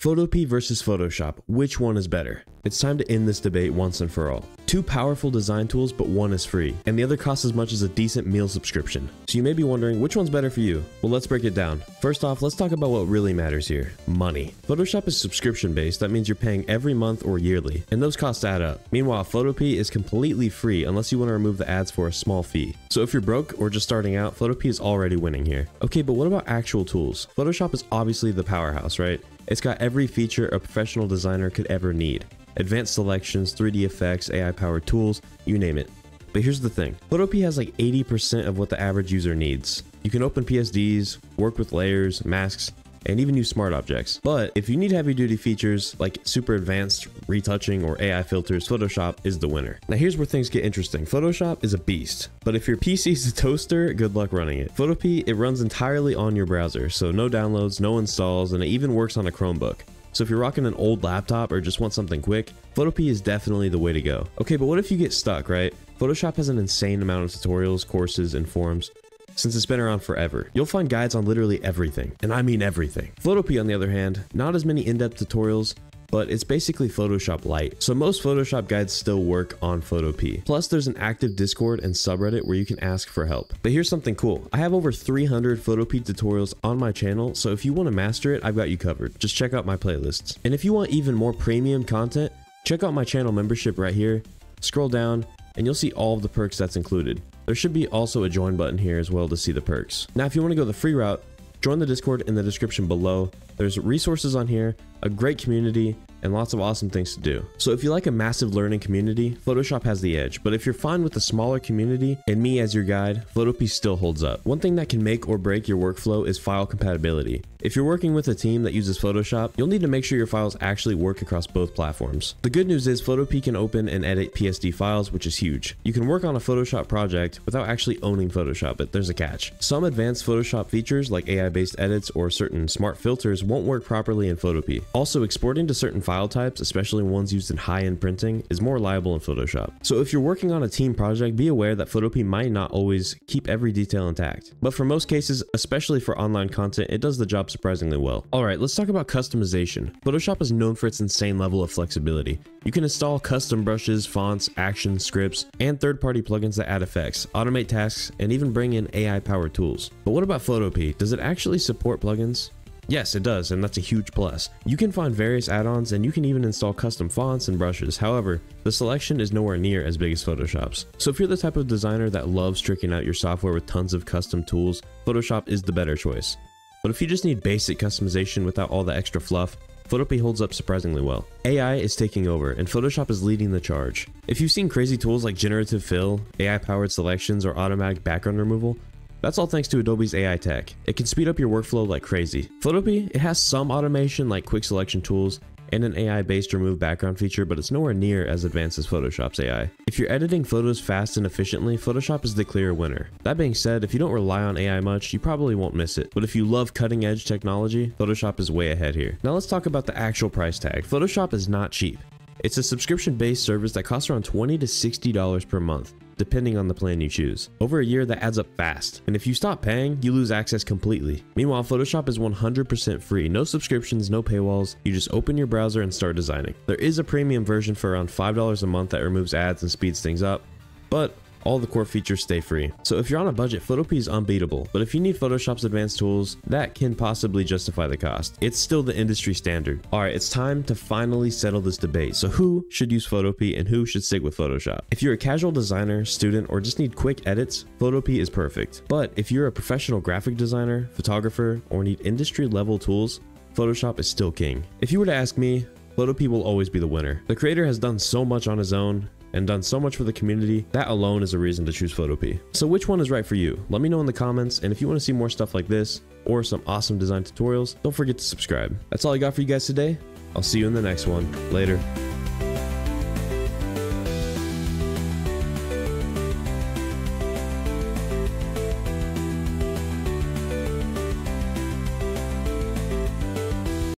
Photopea versus Photoshop, which one is better? It's time to end this debate once and for all. Two powerful design tools, but one is free, and the other costs as much as a decent meal subscription. So you may be wondering, which one's better for you? Well, let's break it down. First off, let's talk about what really matters here money. Photoshop is subscription based, that means you're paying every month or yearly, and those costs add up. Meanwhile, Photopea is completely free unless you want to remove the ads for a small fee. So if you're broke or just starting out, Photopea is already winning here. Okay, but what about actual tools? Photoshop is obviously the powerhouse, right? It's got every feature a professional designer could ever need. Advanced selections, 3D effects, AI powered tools, you name it. But here's the thing Photopea has like 80% of what the average user needs. You can open PSDs, work with layers, masks, and even use smart objects. But if you need heavy duty features like super advanced retouching or AI filters, Photoshop is the winner. Now here's where things get interesting. Photoshop is a beast, but if your PC is a toaster, good luck running it. Photopea, it runs entirely on your browser, so no downloads, no installs, and it even works on a Chromebook. So if you're rocking an old laptop or just want something quick, Photopea is definitely the way to go. Okay, but what if you get stuck, right? Photoshop has an insane amount of tutorials, courses, and forums, since it's been around forever. You'll find guides on literally everything, and I mean everything. Photopea, on the other hand, not as many in-depth tutorials, but it's basically Photoshop Lite. So most Photoshop guides still work on Photopea. Plus there's an active Discord and subreddit where you can ask for help. But here's something cool. I have over 300 Photopea tutorials on my channel, so if you want to master it, I've got you covered. Just check out my playlists. And if you want even more premium content, check out my channel membership right here. Scroll down and you'll see all of the perks that's included. There should be also a join button here as well to see the perks. Now, if you want to go the free route, join the Discord in the description below. There's resources on here, a great community, and lots of awesome things to do. So if you like a massive learning community, Photoshop has the edge. But if you're fine with a smaller community and me as your guide, Photopea still holds up. One thing that can make or break your workflow is file compatibility. If you're working with a team that uses Photoshop, you'll need to make sure your files actually work across both platforms. The good news is Photopea can open and edit PSD files, which is huge. You can work on a Photoshop project without actually owning Photoshop, but there's a catch. Some advanced Photoshop features like AI-based edits or certain smart filters won't work properly in Photopea. Also, exporting to certain file types, especially ones used in high-end printing, is more reliable in Photoshop. So if you're working on a team project, be aware that Photopea might not always keep every detail intact. But for most cases, especially for online content, it does the job surprisingly well. Alright, let's talk about customization. Photoshop is known for its insane level of flexibility. You can install custom brushes, fonts, actions, scripts, and third-party plugins that add effects, automate tasks, and even bring in AI-powered tools. But what about Photopea? Does it actually support plugins? Yes, it does, and that's a huge plus. You can find various add-ons and you can even install custom fonts and brushes. However, the selection is nowhere near as big as Photoshop's. So if you're the type of designer that loves tricking out your software with tons of custom tools, Photoshop is the better choice. But if you just need basic customization without all the extra fluff, Photopea holds up surprisingly well. AI is taking over, and Photoshop is leading the charge. If you've seen crazy tools like generative fill, AI-powered selections, or automatic background removal, that's all thanks to Adobe's AI tech. It can speed up your workflow like crazy. Photopea, it has some automation like quick selection tools and an AI-based remove background feature, but it's nowhere near as advanced as Photoshop's AI. If you're editing photos fast and efficiently, Photoshop is the clear winner. That being said, if you don't rely on AI much, you probably won't miss it. But if you love cutting-edge technology, Photoshop is way ahead here. Now let's talk about the actual price tag. Photoshop is not cheap. It's a subscription-based service that costs around 20 to $60 per month depending on the plan you choose. Over a year, that adds up fast, and if you stop paying, you lose access completely. Meanwhile, Photoshop is 100% free, no subscriptions, no paywalls, you just open your browser and start designing. There is a premium version for around $5 a month that removes ads and speeds things up, but all the core features stay free. So if you're on a budget, Photopea is unbeatable, but if you need Photoshop's advanced tools, that can possibly justify the cost. It's still the industry standard. Alright, it's time to finally settle this debate. So who should use Photopea and who should stick with Photoshop? If you're a casual designer, student, or just need quick edits, Photopea is perfect. But if you're a professional graphic designer, photographer, or need industry level tools, Photoshop is still king. If you were to ask me, Photopea will always be the winner. The creator has done so much on his own, and done so much for the community, that alone is a reason to choose Photopea. So which one is right for you? Let me know in the comments, and if you want to see more stuff like this, or some awesome design tutorials, don't forget to subscribe. That's all I got for you guys today. I'll see you in the next one. Later.